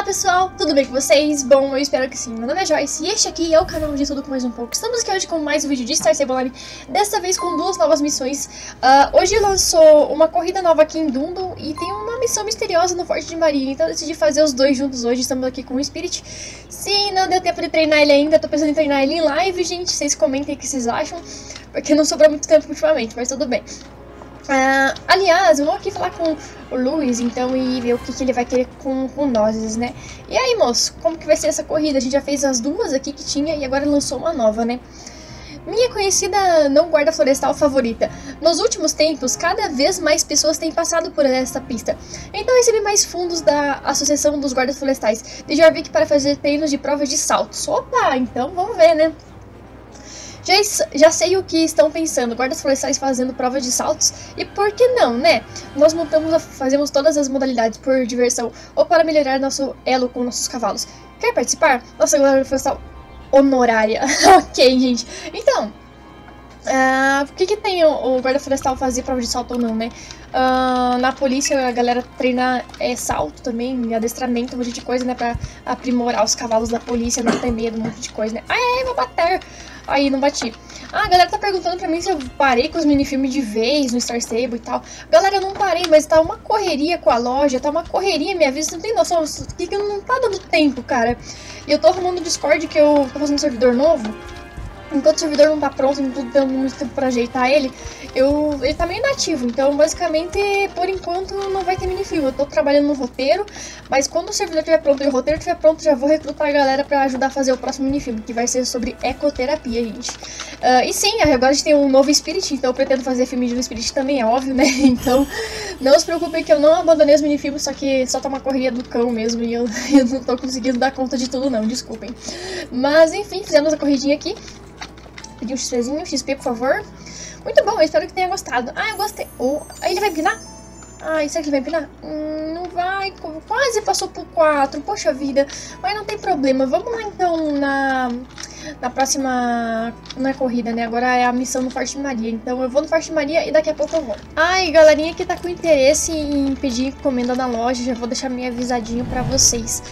Olá pessoal, tudo bem com vocês? Bom, eu espero que sim. Meu nome é Joyce e este aqui é o canal de Tudo Com Mais Um Pouco. Estamos aqui hoje com mais um vídeo de Star Stable Online, desta vez com duas novas missões. Uh, hoje lançou uma corrida nova aqui em Dundon e tem uma missão misteriosa no Forte de Maria, então eu decidi fazer os dois juntos hoje. Estamos aqui com o Spirit. Sim, não deu tempo de treinar ele ainda, tô pensando em treinar ele em live, gente. Vocês comentem o que vocês acham, porque não sobrou muito tempo ultimamente, mas tudo bem. Uh, aliás, vou aqui falar com o Luiz, então, e ver o que, que ele vai querer com, com nós, né? E aí, moço, como que vai ser essa corrida? A gente já fez as duas aqui que tinha e agora lançou uma nova, né? Minha conhecida não guarda florestal favorita. Nos últimos tempos, cada vez mais pessoas têm passado por esta pista. Então recebi mais fundos da Associação dos Guardas Florestais de Jarvik para fazer treinos de provas de saltos. Opa, então vamos ver, né? Já, já sei o que estão pensando, guardas florestais fazendo provas de saltos, e por que não, né? Nós montamos, fazemos todas as modalidades por diversão ou para melhorar nosso elo com nossos cavalos. Quer participar? Nossa guarda florestal honorária. ok, gente. Então, Uh, o que, que tem o, o guarda florestal fazer prova de salto ou não, né? Uh, na polícia a galera treina é, salto também, adestramento, um monte de coisa, né? Pra aprimorar os cavalos da polícia, não ter medo, um monte de coisa, né? Ah, é, vou bater! Aí, não bati. Ah, a galera tá perguntando pra mim se eu parei com os minifilmes de vez no Star Stable e tal. Galera, eu não parei, mas tá uma correria com a loja, tá uma correria, minha vida, você não tem noção, que, que não tá dando tempo, cara. E eu tô arrumando o Discord que eu tô fazendo um servidor novo enquanto o servidor não tá pronto, tô tendo muito tempo pra ajeitar ele, eu, ele tá meio inativo. Então, basicamente, por enquanto, não vai ter minifilme. Eu tô trabalhando no roteiro, mas quando o servidor estiver pronto e o roteiro estiver pronto, já vou recrutar a galera pra ajudar a fazer o próximo minifilme, que vai ser sobre ecoterapia, gente. Uh, e sim, agora a gente tem um novo Spirit, então eu pretendo fazer filme de Spirit também, é óbvio, né? Então, não se preocupem que eu não abandonei os minifilmes, só que só tá uma correria do cão mesmo, e eu, eu não tô conseguindo dar conta de tudo não, desculpem. Mas, enfim, fizemos a corridinha aqui. Pedir um XPzinho, XP, por favor. Muito bom, eu espero que tenha gostado. Ah, eu gostei. Oh, ele vai empinar? Ai, será que ele vai empinar? Hum, não vai, quase passou por 4, poxa vida. Mas não tem problema, vamos lá então na, na próxima na corrida, né? Agora é a missão no Forte Maria, então eu vou no Forte Maria e daqui a pouco eu vou. Ai, galerinha que tá com interesse em pedir encomenda na loja, já vou deixar meio avisadinho pra vocês.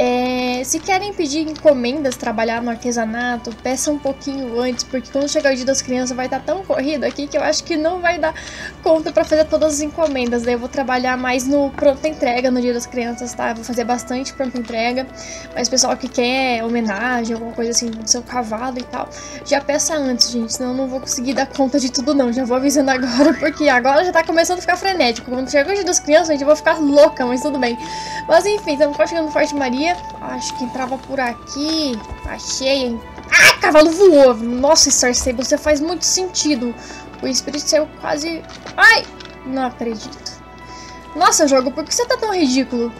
É, se querem pedir encomendas, trabalhar no artesanato, peça um pouquinho antes, porque quando chegar o dia das crianças vai estar tão corrido aqui que eu acho que não vai dar conta para fazer todas as encomendas. Daí eu vou trabalhar mais no pronta entrega no dia das crianças, tá? vou fazer bastante pronta entrega, mas pessoal que quer homenagem, alguma coisa assim do seu cavalo e tal, já peça antes, gente, senão eu não vou conseguir dar conta de tudo não. Já vou avisando agora, porque agora já tá começando a ficar frenético. Quando chegar o dia das crianças, gente, eu vou ficar louca, mas tudo bem. Mas enfim, estamos quase chegando no Forte Maria. Acho que entrava por aqui. Achei? Ah, cavalo voou! Nossa, Star Stable, você faz muito sentido. O espírito saiu quase... Ai! Não acredito. Nossa, jogo, por que você tá tão ridículo?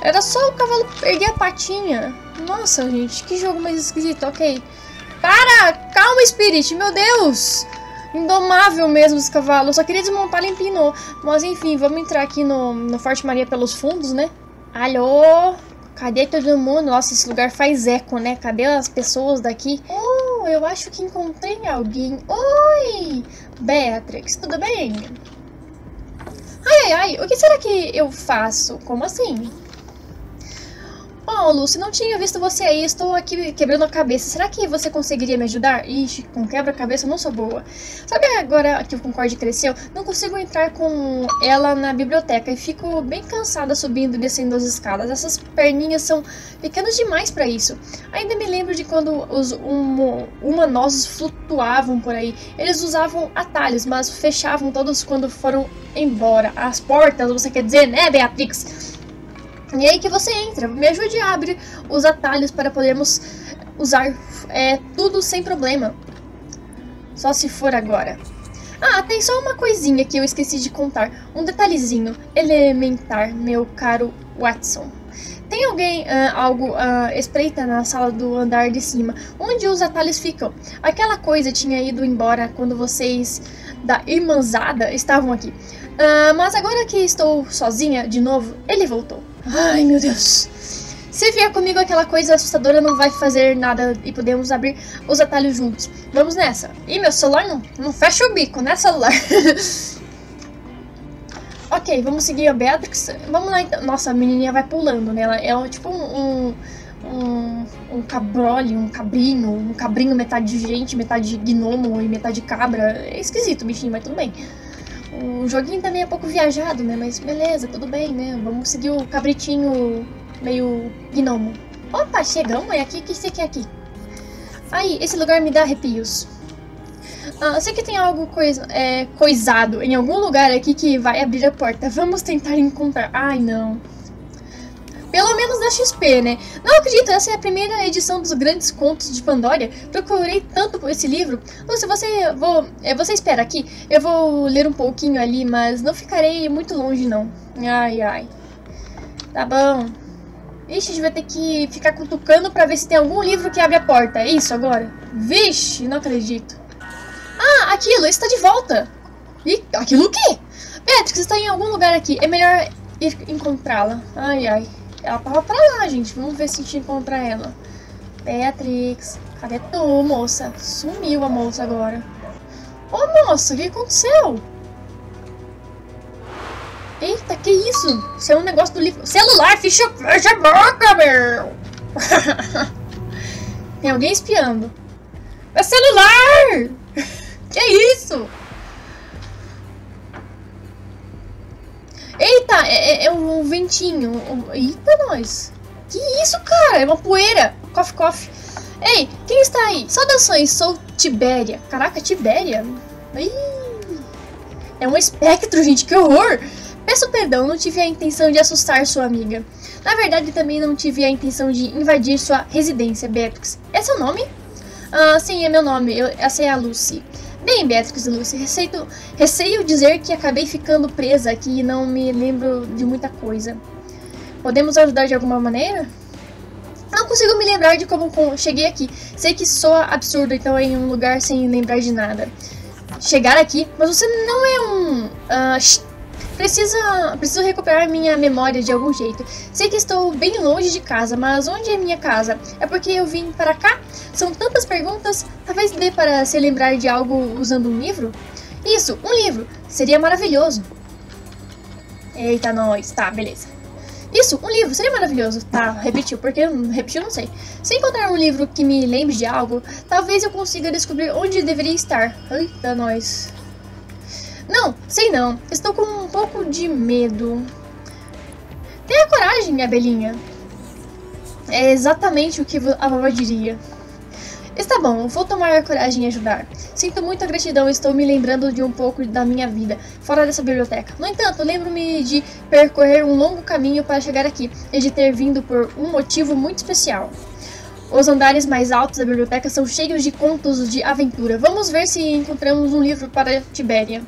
Era só o cavalo perder a patinha. Nossa, gente, que jogo mais esquisito. Ok. Para! Calma, Spirit, meu Deus! Indomável mesmo esse cavalo. Eu só queria desmontar, ele empinou. Mas enfim, vamos entrar aqui no, no Forte Maria pelos fundos, né? Alô? Cadê todo mundo? Nossa, esse lugar faz eco, né? Cadê as pessoas daqui? Oh, eu acho que encontrei alguém. Oi! Beatrix, tudo bem? Ai, ai, ai, o que será que eu faço? Como assim? Oh, Lucy, não tinha visto você aí, estou aqui quebrando a cabeça. Será que você conseguiria me ajudar? Ixi, com quebra-cabeça eu não sou boa. Sabe agora que o Concorde cresceu? Não consigo entrar com ela na biblioteca e fico bem cansada subindo e descendo as escadas. Essas perninhas são pequenas demais para isso. Ainda me lembro de quando os hum humanosos flutuavam por aí. Eles usavam atalhos, mas fechavam todos quando foram embora. As portas, você quer dizer, né, Beatrix? E aí que você entra, me ajude a abrir os atalhos para podermos usar é, tudo sem problema. Só se for agora. Ah, tem só uma coisinha que eu esqueci de contar. Um detalhezinho elementar, meu caro Watson. Tem alguém, uh, algo uh, espreita na sala do andar de cima, onde os atalhos ficam. Aquela coisa tinha ido embora quando vocês da irmãzada estavam aqui. Uh, mas agora que estou sozinha de novo, ele voltou. Ai, meu Deus. Se vier comigo aquela coisa assustadora, não vai fazer nada e podemos abrir os atalhos juntos. Vamos nessa. Ih, meu celular não, não fecha o bico, né, celular? Ok, vamos seguir a Beatrix. Vamos lá então. Nossa, a menininha vai pulando, né? Ela é tipo um, um, um um cabrinho, um cabrinho metade de gente, metade de gnomo e metade de cabra. É esquisito o bichinho, mas tudo bem. O joguinho também é pouco viajado, né? Mas beleza, tudo bem, né? Vamos seguir o cabritinho meio gnomo. Opa, chegamos, é aqui, o que você quer aqui? Aí, esse lugar me dá arrepios. Ah, sei que tem algo coisa, é, coisado em algum lugar aqui que vai abrir a porta. Vamos tentar encontrar. Ai, não. Pelo menos da XP, né? Não acredito, essa é a primeira edição dos Grandes Contos de Pandora. Procurei tanto por esse livro. Lúcia, você, vou, é, você espera aqui. Eu vou ler um pouquinho ali, mas não ficarei muito longe, não. Ai, ai. Tá bom. Ixi, a gente vai ter que ficar cutucando pra ver se tem algum livro que abre a porta. É isso agora? Vixe, não acredito. Ah, aquilo, está de volta. E aquilo o quê? Beatrix está em algum lugar aqui. É melhor ir encontrá-la. Ai, ai. Ela tava pra lá, gente. Vamos ver se a gente encontra ela. Beatrix, cadê tu, moça? Sumiu a moça agora. Ô, moça, o que aconteceu? Eita, que isso? Isso é um negócio do livro. Celular, fecha, fecha a boca, meu! Tem alguém espiando. É celular! que isso? Eita, é, é, é um ventinho. Eita, nós. Que isso, cara? É uma poeira. Coffee, coffee. Ei, quem está aí? Saudações, sou Tibéria. Caraca, Tibéria? É um espectro, gente, que horror! Peço perdão, não tive a intenção de assustar sua amiga. Na verdade, também não tive a intenção de invadir sua residência, Beatrix. É seu nome? Ah, sim, é meu nome. Eu, essa é a Lucy. Bem, Beatrix e Lucy, receito, receio dizer que acabei ficando presa aqui e não me lembro de muita coisa. Podemos ajudar de alguma maneira? Não consigo me lembrar de como cheguei aqui. Sei que soa absurdo então em um lugar sem lembrar de nada. Chegar aqui, mas você não é um. Uh, Precisa, preciso recuperar minha memória de algum jeito. Sei que estou bem longe de casa, mas onde é minha casa? É porque eu vim para cá? São tantas perguntas, talvez dê para se lembrar de algo usando um livro? Isso, um livro! Seria maravilhoso. Eita, nós. Tá, beleza. Isso, um livro, seria maravilhoso. Tá, repetiu, porque repetiu, não sei. Se encontrar um livro que me lembre de algo, talvez eu consiga descobrir onde deveria estar. Eita, nós. Não, sei não. Estou com um pouco de medo. Tenha coragem, minha. É exatamente o que a vovó diria. Está bom, vou tomar a coragem e ajudar. Sinto muita gratidão estou me lembrando de um pouco da minha vida, fora dessa biblioteca. No entanto, lembro-me de percorrer um longo caminho para chegar aqui e de ter vindo por um motivo muito especial. Os andares mais altos da biblioteca são cheios de contos de aventura. Vamos ver se encontramos um livro para Tibéria.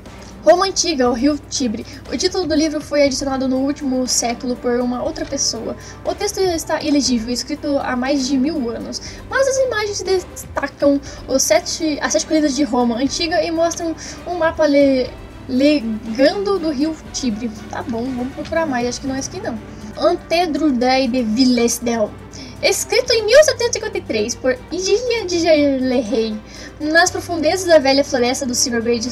Roma Antiga, o Rio Tibre. O título do livro foi adicionado no último século por uma outra pessoa. O texto está ilegível, escrito há mais de mil anos, mas as imagens destacam os sete, as sete colinas de Roma Antiga e mostram um mapa le, legando do Rio Tibre. Tá bom, vamos procurar mais, acho que não é esse aqui não. Antedrudei de Villesdel. Escrito em 1753 por Igilia de Gerlerrey, nas profundezas da velha floresta do Silverblade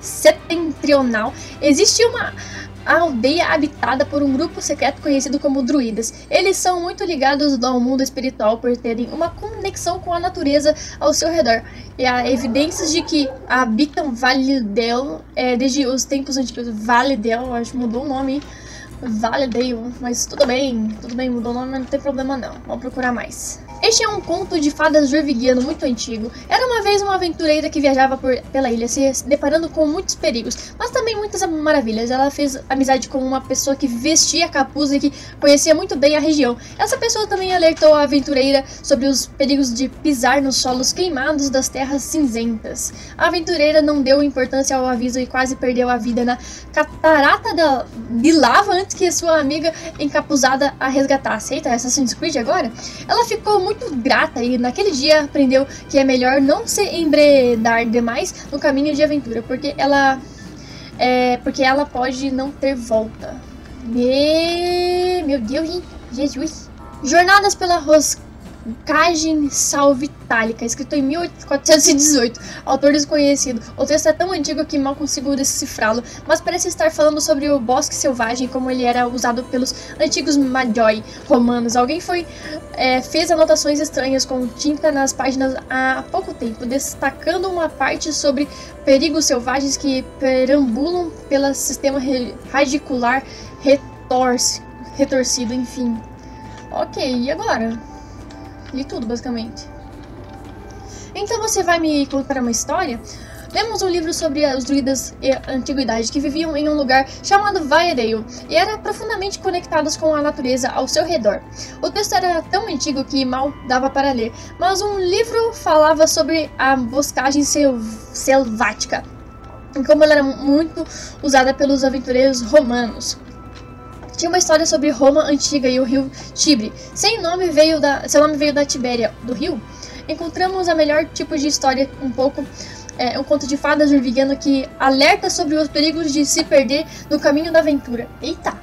setentrional, existe uma aldeia habitada por um grupo secreto conhecido como druidas. Eles são muito ligados ao mundo espiritual por terem uma conexão com a natureza ao seu redor. E há evidências de que habitam Valedel é, desde os tempos antigos. Valedel, acho que mudou o nome. Valedale, mas tudo bem, tudo bem, mudou o nome, não tem problema não. Vamos procurar mais. Este é um conto de fadas jorvigiano muito antigo. Era uma vez uma aventureira que viajava por, pela ilha, se deparando com muitos perigos, mas também muitas maravilhas. Ela fez amizade com uma pessoa que vestia capuz e que conhecia muito bem a região. Essa pessoa também alertou a aventureira sobre os perigos de pisar nos solos queimados das terras cinzentas. A aventureira não deu importância ao aviso e quase perdeu a vida na catarata de lava antes que sua amiga encapuzada a resgatasse. Eita, Assassin's Creed agora? Ela ficou muito muito grata e naquele dia aprendeu que é melhor não se embredar demais no caminho de aventura, porque ela é, porque ela pode não ter volta. Me... Meu Deus, Jesus. Jornadas pela Ros... Cagem Salvitálica, escrito em 1418, autor desconhecido. O texto é tão antigo que mal consigo decifrá-lo, mas parece estar falando sobre o bosque selvagem como ele era usado pelos antigos Magi romanos. Alguém foi é, fez anotações estranhas com tinta nas páginas há pouco tempo, destacando uma parte sobre perigos selvagens que perambulam pelo sistema radicular retorce, retorcido, enfim. Ok, e agora? Li tudo, basicamente. Então você vai me contar uma história? Lemos um livro sobre os druidas e antiguidade que viviam em um lugar chamado Vaedale e eram profundamente conectados com a natureza ao seu redor. O texto era tão antigo que mal dava para ler, mas um livro falava sobre a boscagem sel selvática como ela era muito usada pelos aventureiros romanos. Tinha uma história sobre Roma antiga e o rio Tibre. Sem nome veio da, seu nome veio da Tibéria, do rio. Encontramos a melhor tipo de história, um pouco é, um conto de fadas urvigiano que alerta sobre os perigos de se perder no caminho da aventura. Eita!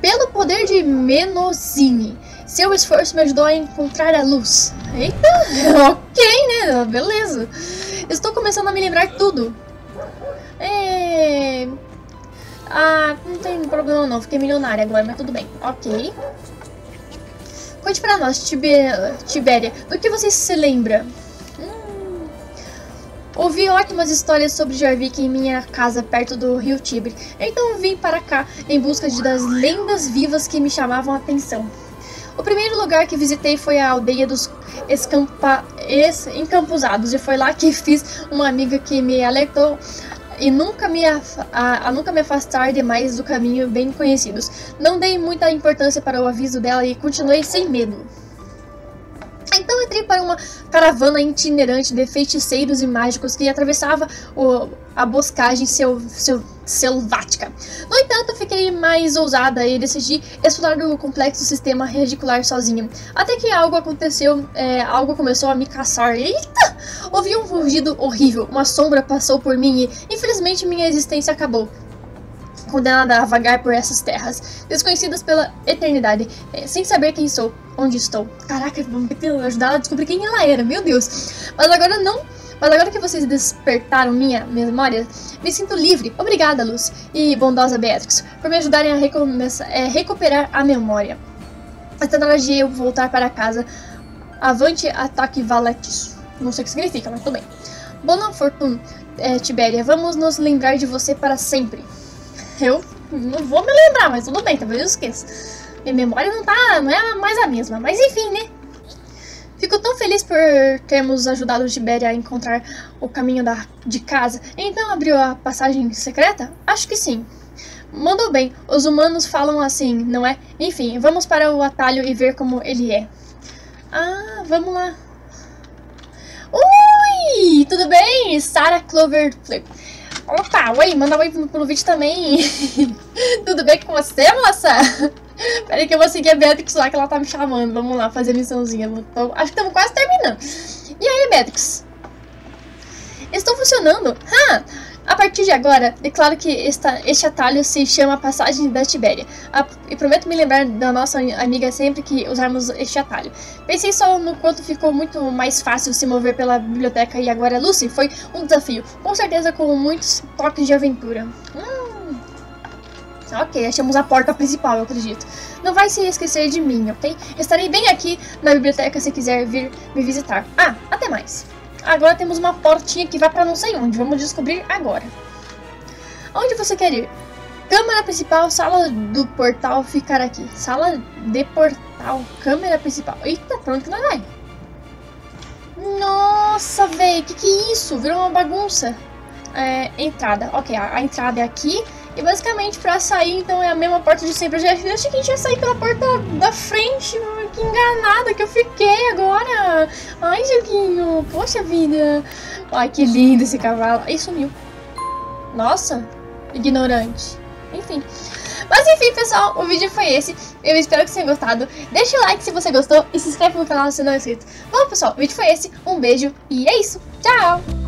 Pelo poder de Menosine, seu esforço me ajudou a encontrar a luz. Eita! ok, né? Beleza. Estou começando a me lembrar tudo. Tem problema não, fiquei milionária agora, mas tudo bem. Ok. Conte pra nós, Tibéria, do que você se lembra? Hum. Ouvi ótimas histórias sobre Jarvik em minha casa perto do rio Tibre, então vim para cá em busca de das lendas vivas que me chamavam a atenção. O primeiro lugar que visitei foi a aldeia dos escampa... encampuzados e foi lá que fiz uma amiga que me alertou e nunca me, a, a, nunca me afastar demais do caminho bem conhecidos. Não dei muita importância para o aviso dela e continuei sem medo. Então entrei para uma caravana itinerante de feiticeiros e mágicos que atravessava o, a boscagem seu, seu, selvática. No entanto, fiquei mais ousada e decidi explorar o complexo sistema radicular sozinha. Até que algo aconteceu, é, algo começou a me caçar. Eita! Ouvi um rugido horrível, uma sombra passou por mim e, infelizmente, minha existência acabou condenada a vagar por essas terras, desconhecidas pela eternidade, é, sem saber quem sou, onde estou. Caraca, vamos ter ajudar ela a descobrir quem ela era, meu Deus. Mas agora não. Mas agora que vocês despertaram minha memória, me sinto livre. Obrigada, Luz e bondosa Beatrix, por me ajudarem a é, recuperar a memória. Está na hora de eu voltar para casa. Avante, ataque Valetis. Não sei o que significa, mas tudo bem. Bona fortuna, é, Tibéria. Vamos nos lembrar de você para sempre. Eu não vou me lembrar, mas tudo bem, talvez eu esqueça. Minha memória não tá, não é mais a mesma, mas enfim, né? Fico tão feliz por termos ajudado o a encontrar o caminho da, de casa. Então abriu a passagem secreta? Acho que sim. Mandou bem, os humanos falam assim, não é? Enfim, vamos para o atalho e ver como ele é. Ah, vamos lá. Ui, tudo bem? Sarah Clover Opa, oi, manda oi pro vídeo também. Tudo bem com você, moça? Peraí que eu vou seguir a Beatrix lá que ela tá me chamando. Vamos lá, fazer a missãozinha. Tô... Acho que estamos quase terminando. E aí, Beatrix? Estou funcionando? Ah, a partir de agora, declaro que esta, este atalho se chama Passagem da Tibéria. E prometo me lembrar da nossa amiga sempre que usarmos este atalho. Pensei só no quanto ficou muito mais fácil se mover pela biblioteca e agora Lucy foi um desafio. Com certeza com muitos toques de aventura. Hum. Ok, achamos a porta principal, eu acredito. Não vai se esquecer de mim, ok? Estarei bem aqui na biblioteca se quiser vir me visitar. Ah, até mais. Agora temos uma portinha que vai para não sei onde. Vamos descobrir agora. Onde você quer ir? Câmara principal, sala do portal ficar aqui. Sala de portal, câmera principal. Eita, pronto que nós vai. Nossa, velho, que que é isso? Virou uma bagunça. É, entrada. Ok, a, a entrada é aqui. E basicamente pra sair, então, é a mesma porta de sempre. Eu já achei que a gente ia sair pela porta da frente. Que enganada que eu fiquei agora. Ai, Joguinho. Poxa vida. Ai, que lindo esse cavalo. Ih, sumiu. Nossa, ignorante. Enfim. Mas enfim, pessoal, o vídeo foi esse. Eu espero que vocês tenham gostado. Deixa o like se você gostou e se inscreve no canal se não é inscrito. Bom, pessoal, o vídeo foi esse. Um beijo e é isso. Tchau!